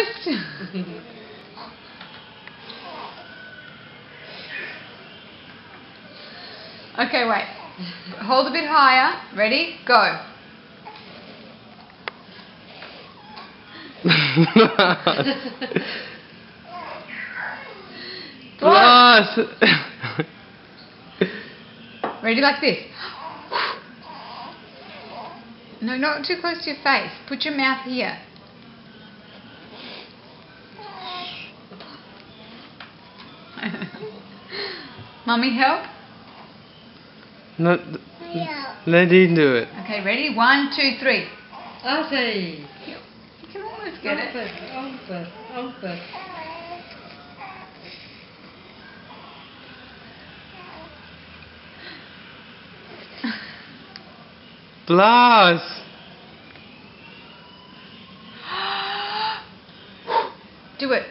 almost. okay, wait. Hold a bit higher. Ready? Go. Plus. Ready like this. No, not too close to your face. Put your mouth here. Mummy, help. no, let him do it. Okay, ready? One, two, three. Así. You can almost get it. Open, open, open. Plus. Do it.